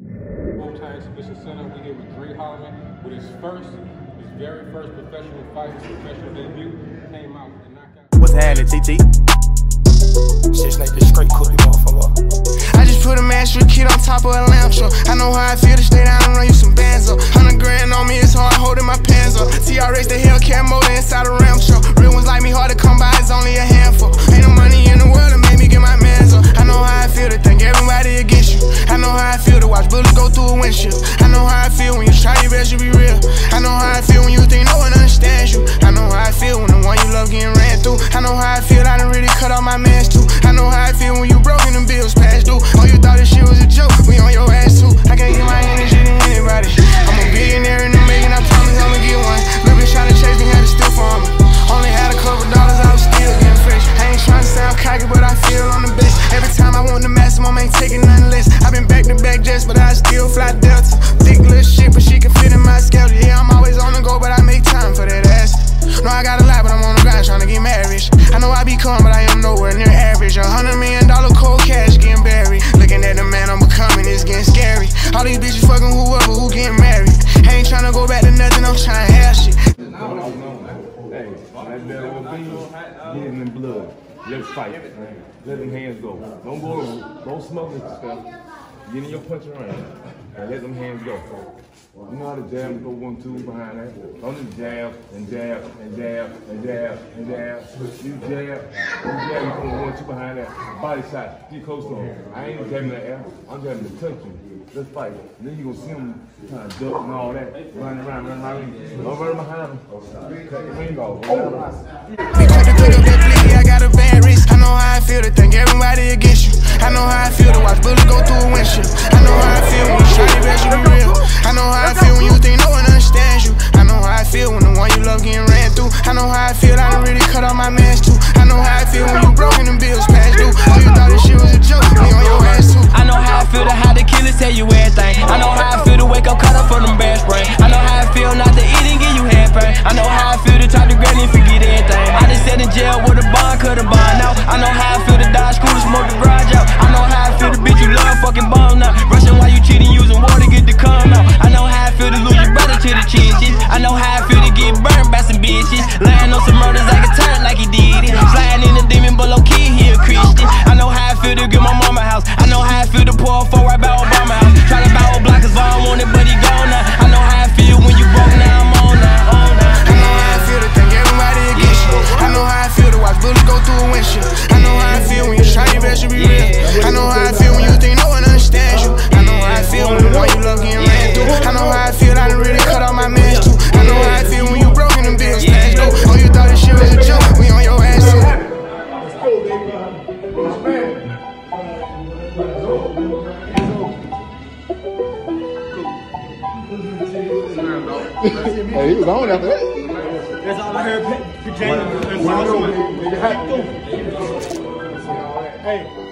Multi Exhibition Center. We here with Dre Holliman with his first, his very first professional fight, his professional debut. Came out and knocked out. What's happening, TT? Shit, snake this straight cookie, motherfucker. I just put a master kid on top of a lamp truck. I know how I feel to stay down and run you some bands up. Hundred grand on me, it's hard holding my pants up. TRX, the Hellcat motor inside a ram truck. Real ones like me, hard to come by, it's only a handful. Know how I feel when you broke and them bills past due. Oh, you thought this shit was a joke? We on your ass too. I can't get my energy to anybody. I'm a billionaire in the making. I promise I'ma get one. Little bitch tryna chase me, had to steal from me. Only had a couple dollars, I was still getting fresh. I ain't tryna sound cocky, but I feel on the best. Every time I want the maximum, ain't taking nothing less. i been back to back jets, but I still fly Delta. Thick little shit, but she can fit in my schedule. Yeah, I'm always on the go, but I make time for that ass. No, I got a lot, but I'm on the grind trying to get married. I know I be calm, but I am nowhere near average. A hundred million dollar cold cash getting buried. Looking at the man I'm becoming, it's getting scary. All these bitches fucking whoever who getting married. I ain't trying to go back to nothing, I'm trying to have shit. Hey, that belly will be getting in blood. Let's fight. Let them hands go. Don't go, don't smoke this stuff. Get in your punching range and let them hands go. You know how to jab go one, two behind that? Don't just jab and jab and jab and jab and jab. You jab, you jab, you go one, two behind that. Body shot, get close to him. I ain't jabbing the air, I'm jabbing to touch you. Let's fight. Then you gonna see him kind of duck and all that. Running around, running around. Don't run behind him. Cut the ring off. I got a bad. I know how I feel to think everybody against you. I know how I feel to watch bullets go through a windshield. I know how I feel, I done really cut off my mans too. I know how I feel when you broke and bills past due. Oh, you thought this shit was a joke, me on your ass too. I know you try your best to be real. I know how I feel when you think no one understands you. I know how I feel when the one you love getting ran through. I know how I feel, I done really cut off my mans too. I know how I feel when you broke and them bills past due. Oh, you thought this shit was a joke? We on your ass too. Hey, he was on after that. That's all I heard. James and Joshua. Hey.